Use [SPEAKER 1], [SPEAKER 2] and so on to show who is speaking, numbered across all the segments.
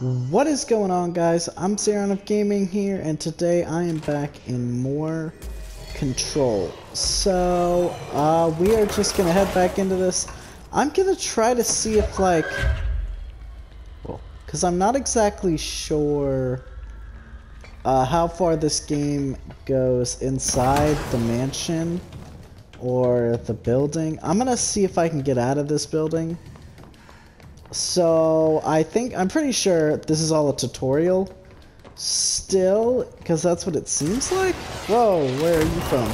[SPEAKER 1] What is going on guys? I'm Zaron of Gaming here and today I am back in more control. So uh, we are just gonna head back into this. I'm gonna try to see if like well because I'm not exactly sure uh, how far this game goes inside the mansion or the building. I'm gonna see if I can get out of this building so I think I'm pretty sure this is all a tutorial still because that's what it seems like. Whoa where are you from?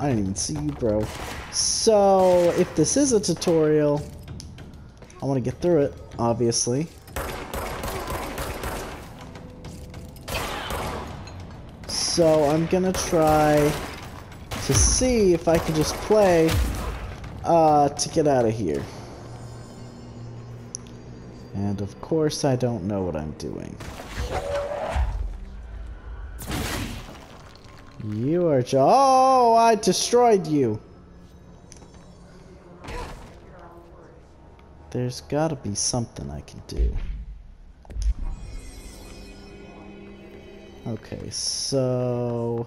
[SPEAKER 1] I didn't even see you bro. So if this is a tutorial I want to get through it obviously. So I'm gonna try to see if I can just play uh, to get out of here and of course I don't know what I'm doing. You are Oh, I destroyed you! There's gotta be something I can do. Okay, so...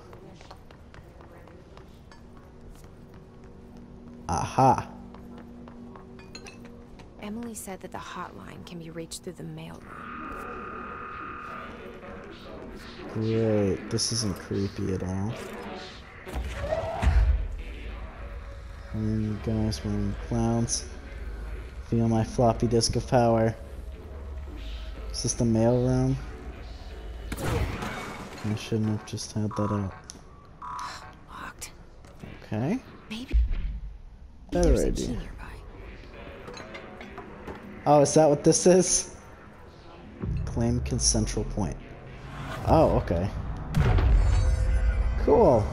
[SPEAKER 1] Aha!
[SPEAKER 2] Emily said that the hotline can be reached through the mailroom.
[SPEAKER 1] Great, this isn't creepy at all. And you guys wearing clowns. Feel my floppy disk of power. Is this the mailroom? I shouldn't have just had that out.
[SPEAKER 2] Locked.
[SPEAKER 1] Okay.
[SPEAKER 2] Maybe
[SPEAKER 1] Better
[SPEAKER 2] there's
[SPEAKER 1] idea. Oh, is that what this is? Claim central point. Oh, okay. Cool.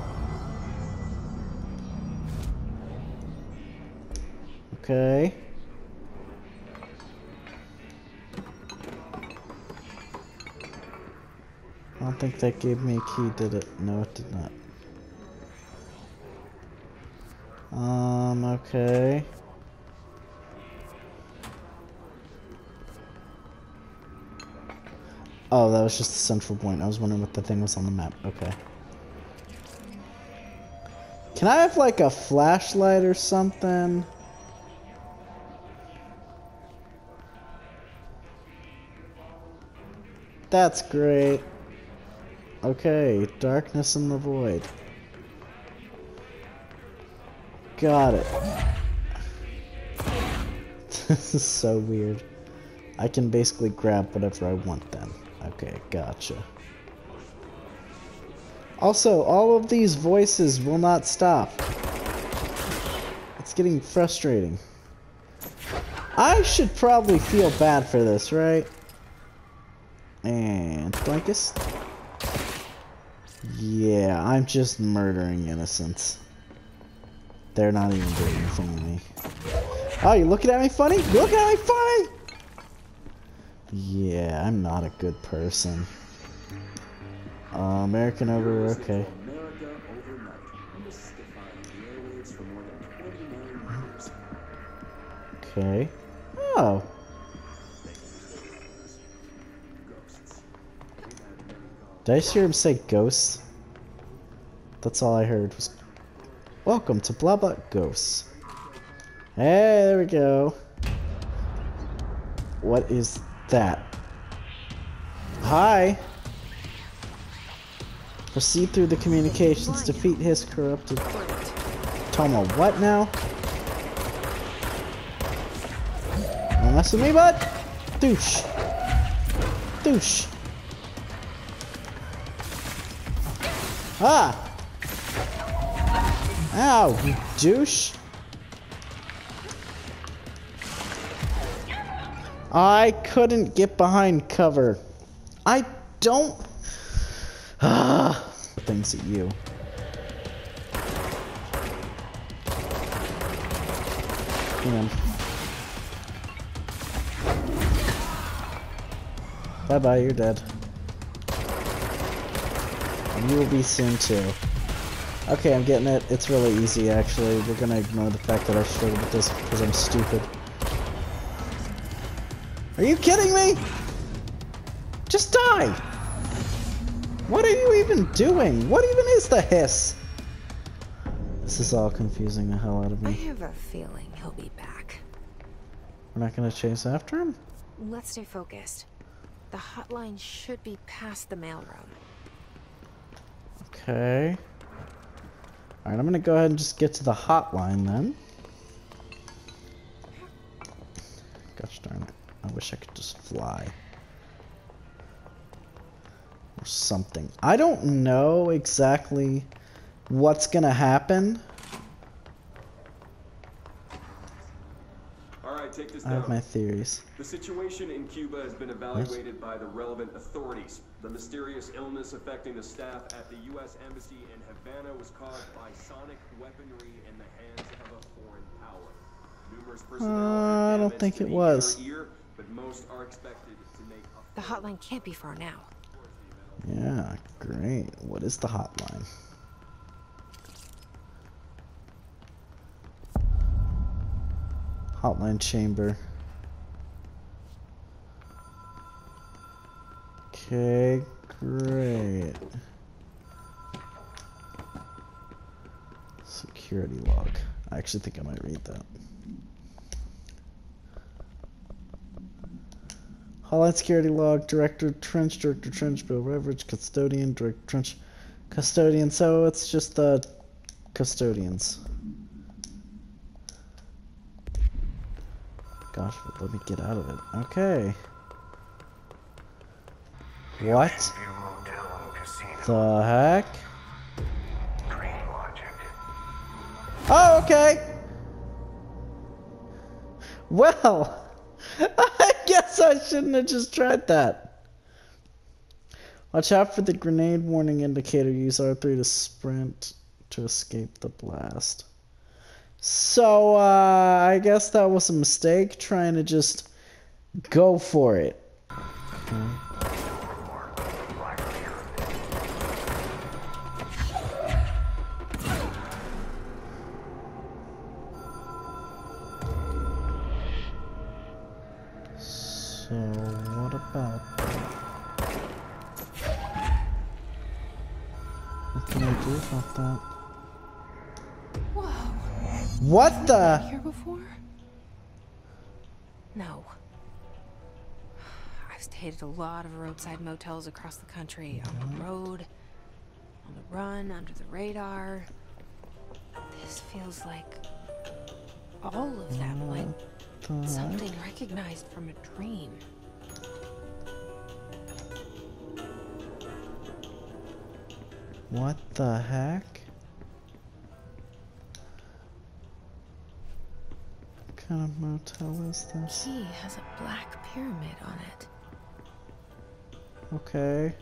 [SPEAKER 1] Okay. I don't think that gave me a key, did it? No, it did not. Um, okay. That was just the central point. I was wondering what the thing was on the map. Okay. Can I have like a flashlight or something? That's great. Okay, darkness in the void. Got it. this is so weird. I can basically grab whatever I want then. Okay, gotcha. Also, all of these voices will not stop. It's getting frustrating. I should probably feel bad for this, right? And Blankus? Yeah, I'm just murdering innocents. They're not even doing anything to me. Oh, you looking at me funny? You looking at me funny? Yeah, I'm not a good person. Uh, American over, okay. Okay. Oh. Did I hear him say ghosts? That's all I heard was Welcome to blah blah ghosts. Hey, there we go. What is that? Hi. Proceed through the communications. Defeat his corrupted. Tomo, what now? Don't mess with me, bud. Douche. Douche. Ah. Ow, you douche. I couldn't get behind cover. I don't. Ah, things at you. Damn. Bye bye, you're dead. And you will be soon too. Okay, I'm getting it. It's really easy actually. We're gonna ignore the fact that I struggled with this because I'm stupid. Are you kidding me? Just die! What are you even doing? What even is the hiss? This is all confusing the hell out of me.
[SPEAKER 2] I have a feeling he'll be back.
[SPEAKER 1] We're not gonna chase after him?
[SPEAKER 2] Let's stay focused. The hotline should be past the mailroom.
[SPEAKER 1] Okay. Alright, I'm gonna go ahead and just get to the hotline then. Gosh darn it. I wish I could just fly. Or something. I don't know exactly what's gonna happen.
[SPEAKER 3] Take this
[SPEAKER 1] I have my theories.
[SPEAKER 3] The situation in Cuba has been evaluated by the relevant authorities. The mysterious illness affecting the staff at the U.S. Embassy in Havana was caused by sonic weaponry in the hands of a foreign power. Numerous personnel
[SPEAKER 1] Uh, I don't think it was.
[SPEAKER 3] ear, most are expected to make a
[SPEAKER 2] The hotline can't be far now.
[SPEAKER 1] Yeah, great. What is the hotline? Hotline chamber. Okay, great. Security log. I actually think I might read that. Hotline security log, director trench, director trench, Bill Reveridge, custodian, director trench, custodian. So it's just the custodians. Gosh, let me get out of it. Okay. What the heck? Oh, okay. Well, I guess I shouldn't have just tried that. Watch out for the grenade warning indicator. Use R3 to sprint to escape the blast. So, uh, I guess that was a mistake trying to just go for it. So, what? What can I do about that?
[SPEAKER 2] Whoa.
[SPEAKER 1] What the?
[SPEAKER 2] Here before? No. I've stayed at a lot of roadside motels across the country. On the road, on the run, under the radar. This feels like all of them, like something recognized from a dream.
[SPEAKER 1] What the heck? What kind of motel is this?
[SPEAKER 2] Key has a black pyramid on it.
[SPEAKER 1] Okay.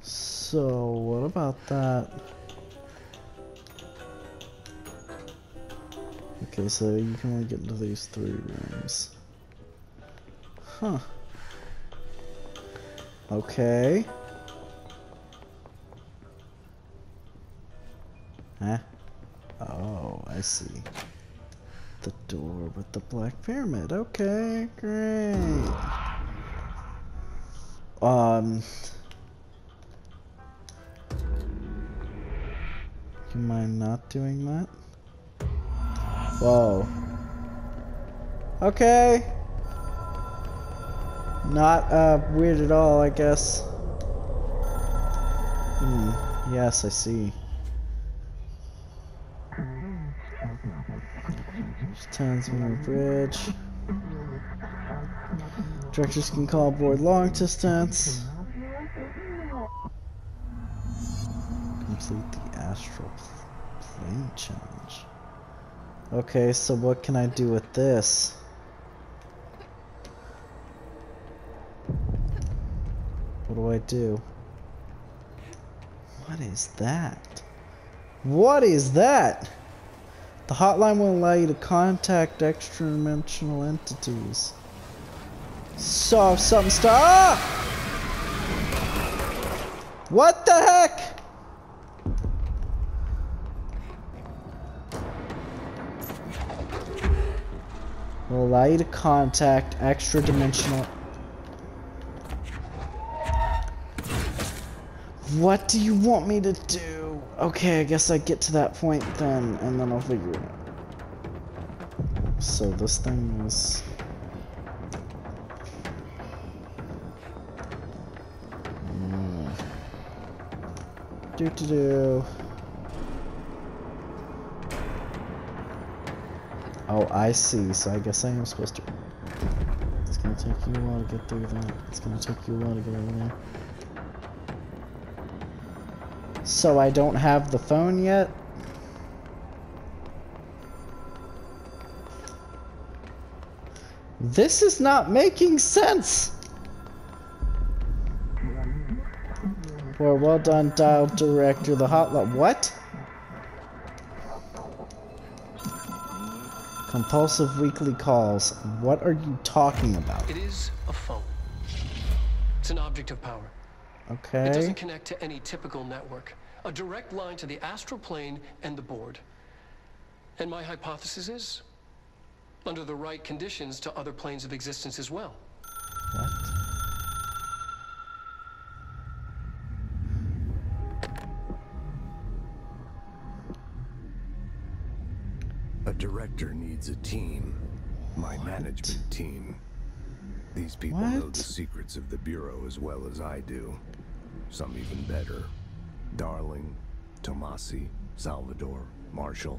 [SPEAKER 1] So, what about that? Okay, so you can only get into these three rooms. Huh. Okay. Huh? Oh, I see. The door with the black pyramid. Okay, great. Um. You mind not doing that? Whoa. Okay. Not uh weird at all, I guess. Hmm. Yes, I see. Townsville Bridge. Directors can call aboard long distance. Complete the astral plane challenge. Okay, so what can I do with this? What do I do? What is that? What is that? The hotline will allow you to contact extra-dimensional entities. So something star- ah! What the heck? To contact extra dimensional. What do you want me to do? Okay, I guess I get to that point then, and then I'll figure it out. So this thing is. Hmm. Do do do. Oh, I see. So I guess I am supposed to. It's gonna take you a while to get through that. It's gonna take you a while to get over there. So I don't have the phone yet? This is not making sense! Well, well done, dial director. The hotline. What? Compulsive weekly calls. What are you talking about?
[SPEAKER 4] It is a phone. It's an object of power.
[SPEAKER 1] Okay.
[SPEAKER 4] It doesn't connect to any typical network. A direct line to the astral plane and the board. And my hypothesis is, under the right conditions, to other planes of existence as well.
[SPEAKER 5] Needs a team. My management team. These people know the secrets of the Bureau as well as I do. Some even better. Darling, Tommasi, Salvador, Marshall.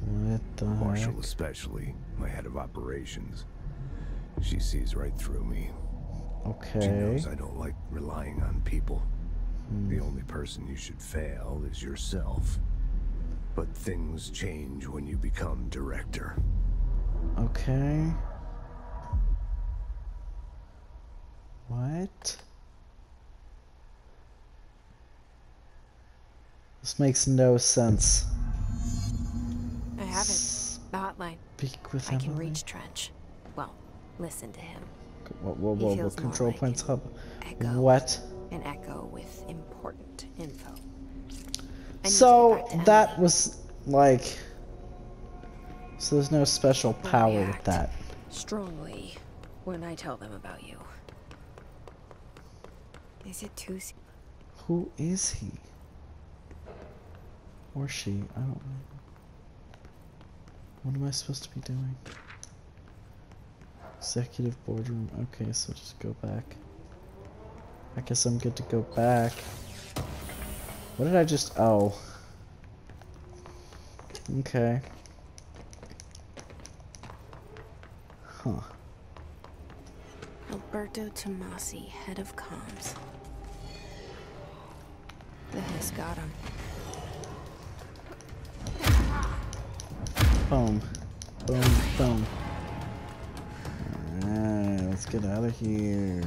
[SPEAKER 1] What the
[SPEAKER 5] Marshall
[SPEAKER 1] heck?
[SPEAKER 5] especially, my head of operations. She sees right through me.
[SPEAKER 1] Okay.
[SPEAKER 5] She knows I don't like relying on people. Hmm. The only person you should fail is yourself. But things change when you become director.
[SPEAKER 1] Okay. What? This makes no sense.
[SPEAKER 2] I have it. The hotline.
[SPEAKER 1] Speak with him.
[SPEAKER 2] I can reach Trench. Well, listen to him.
[SPEAKER 1] Whoa, whoa,
[SPEAKER 2] He
[SPEAKER 1] whoa, whoa. Control
[SPEAKER 2] like
[SPEAKER 1] points hub.
[SPEAKER 2] echo.
[SPEAKER 1] What?
[SPEAKER 2] An echo with important info. I need to get
[SPEAKER 1] So that was like. So there's no special power with that.
[SPEAKER 2] Strongly when I tell them about you. Is it too?
[SPEAKER 1] Who is he? Or she? I don't know. What am I supposed to be doing? Executive boardroom. Okay, so just go back. I guess I'm good to go back. What did I just. Oh. Okay. Huh.
[SPEAKER 2] Alberto Tommasi, head of comms. The Hiss got him.
[SPEAKER 1] Boom. Boom, boom. Alright, let's get out of here.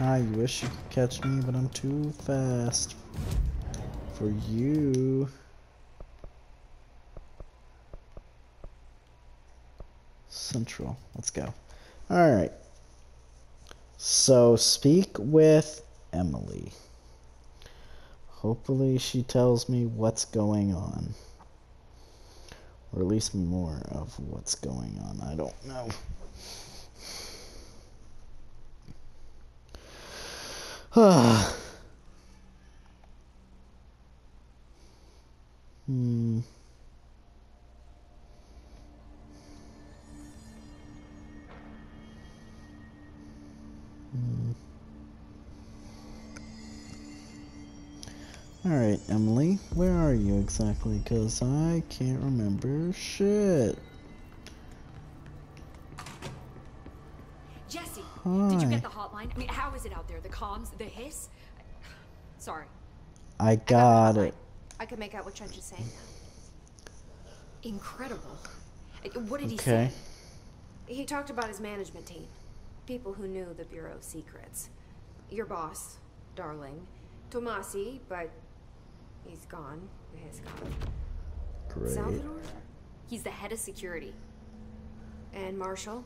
[SPEAKER 1] Ah, I wish you could catch me, but I'm too fast for you. Central. Let's go. Alright. So, speak with Emily. Hopefully, she tells me what's going on. Or at least more of what's going on. I don't know. hmm. exactly? Because I can't remember shit.
[SPEAKER 6] Jesse, did you get the hotline? I mean, how is it out there? The comms, the hiss? Sorry.
[SPEAKER 1] I
[SPEAKER 6] I
[SPEAKER 1] got it.
[SPEAKER 6] I can make out what Trench is saying. Incredible. What did he
[SPEAKER 1] Okay.
[SPEAKER 6] say? He talked about his management team. People who knew the Bureau's secrets. Your boss, Darling. Tommasi, but he's gone. He has gone.
[SPEAKER 1] Great.
[SPEAKER 6] Salvador? He's the head of security. And Marshall?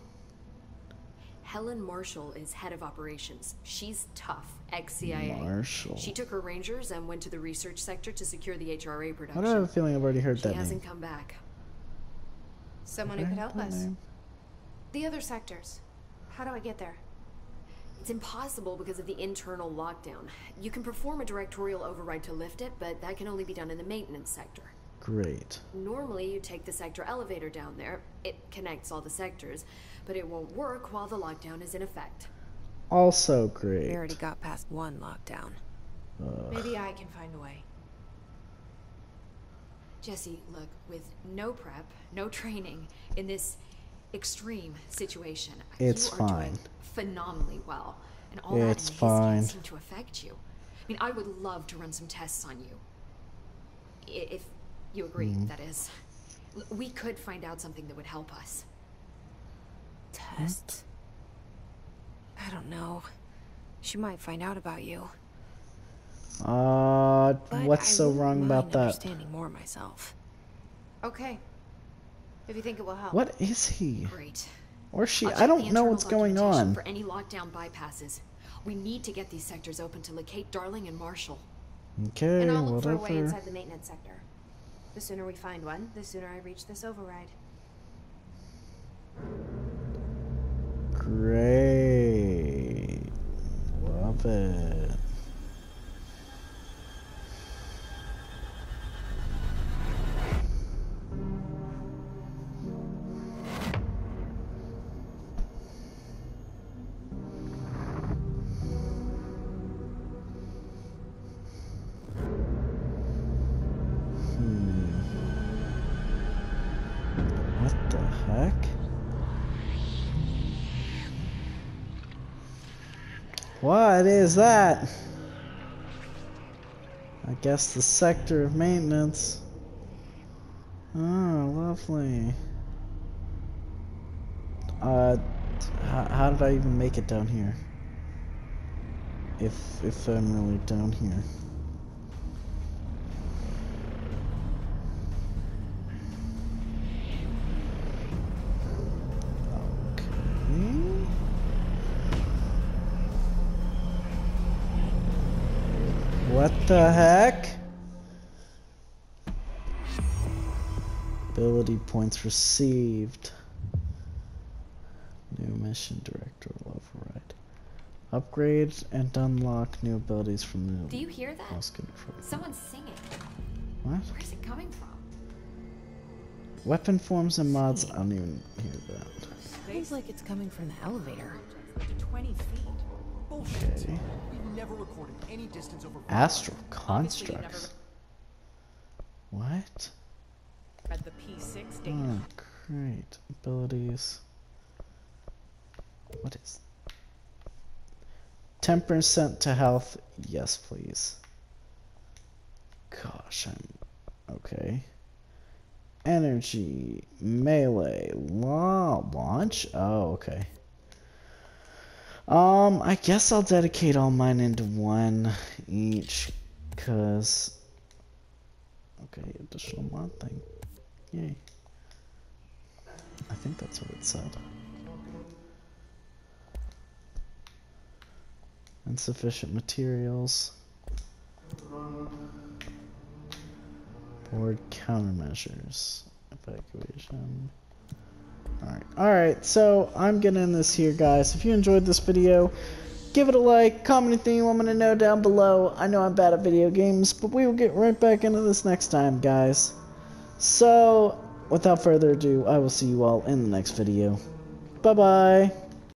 [SPEAKER 6] Helen Marshall is head of operations. She's tough, ex-CIA.
[SPEAKER 1] Marshall.
[SPEAKER 6] She took her rangers and went to the research sector to secure the HRA production.
[SPEAKER 1] I
[SPEAKER 6] production.
[SPEAKER 1] do I have a feeling I've already heard
[SPEAKER 6] she
[SPEAKER 1] that
[SPEAKER 6] hasn't
[SPEAKER 1] name.
[SPEAKER 6] come back.
[SPEAKER 2] Someone who could help us.
[SPEAKER 1] name.
[SPEAKER 2] The other sectors. How do I get there?
[SPEAKER 6] It's impossible because of the internal lockdown. You can perform a directorial override to lift it, but that can only be done in the maintenance sector.
[SPEAKER 1] Great.
[SPEAKER 6] Normally, you take the sector elevator down there. It connects all the sectors, but it won't work while the lockdown is in effect.
[SPEAKER 1] Also great.
[SPEAKER 2] We already got past one lockdown. Maybe I can find a way.
[SPEAKER 6] Jesse, look, with no prep, no training, in this extreme situation,
[SPEAKER 1] It's
[SPEAKER 6] you are
[SPEAKER 1] fine.
[SPEAKER 6] doing phenomenally well. And all
[SPEAKER 1] It's
[SPEAKER 6] that in
[SPEAKER 1] fine.
[SPEAKER 6] seem to affect you. I mean, I would love to run some tests on you. If you agree,
[SPEAKER 1] Mm-hmm.
[SPEAKER 6] that is. We could find out something that would help us.
[SPEAKER 2] Tests? I don't know. She might find out about you.
[SPEAKER 1] Uh,
[SPEAKER 2] But
[SPEAKER 1] what's
[SPEAKER 2] I
[SPEAKER 1] so
[SPEAKER 2] wouldn't
[SPEAKER 1] wrong
[SPEAKER 2] mind
[SPEAKER 1] about that?
[SPEAKER 2] Understanding more myself. Okay. If you think it will help.
[SPEAKER 1] What is he?
[SPEAKER 6] Great.
[SPEAKER 1] Or she? I don't know what's going on.
[SPEAKER 6] For any lockdown bypasses, we need to get these sectors open to locate Darling and Marshall.
[SPEAKER 1] Okay,
[SPEAKER 2] and I'll look for a way inside the maintenance sector. The sooner we find one, the sooner I reach this override.
[SPEAKER 1] Great. Love it. Heck? What is that? I guess the sector of maintenance. Oh, lovely. Uh, how, how did I even make it down here? If if I'm really down here. What the heck? Ability points received. New mission director override. Upgrade and unlock new abilities from the
[SPEAKER 6] Do you hear that?
[SPEAKER 1] mouse control.
[SPEAKER 6] Someone's singing.
[SPEAKER 1] What?
[SPEAKER 6] Where's it coming from?
[SPEAKER 1] Weapon forms and mods. I don't even hear that.
[SPEAKER 2] Sounds like it's coming from the elevator.
[SPEAKER 7] to 20 feet. Bullshit.
[SPEAKER 1] Okay.
[SPEAKER 7] Never recorded any distance over.
[SPEAKER 1] Astral
[SPEAKER 7] Obviously, you never
[SPEAKER 1] constructs. What?
[SPEAKER 7] read the P6 data.
[SPEAKER 1] Oh, great. Abilities. What is. 10% to health. Yes, please. Gosh, I'm. Okay. Energy. Melee. La launch? Oh, okay. Um, I guess I'll dedicate all mine into one each. Because. Okay, additional mod thing. Yay. I think that's what it said. Insufficient materials. Board countermeasures. Evacuation. Alright, alright, so I'm gonna end this here, guys. If you enjoyed this video, give it a like, comment anything you want me to know down below. I know I'm bad at video games, but we will get right back into this next time, guys. So, without further ado, I will see you all in the next video. Bye-bye.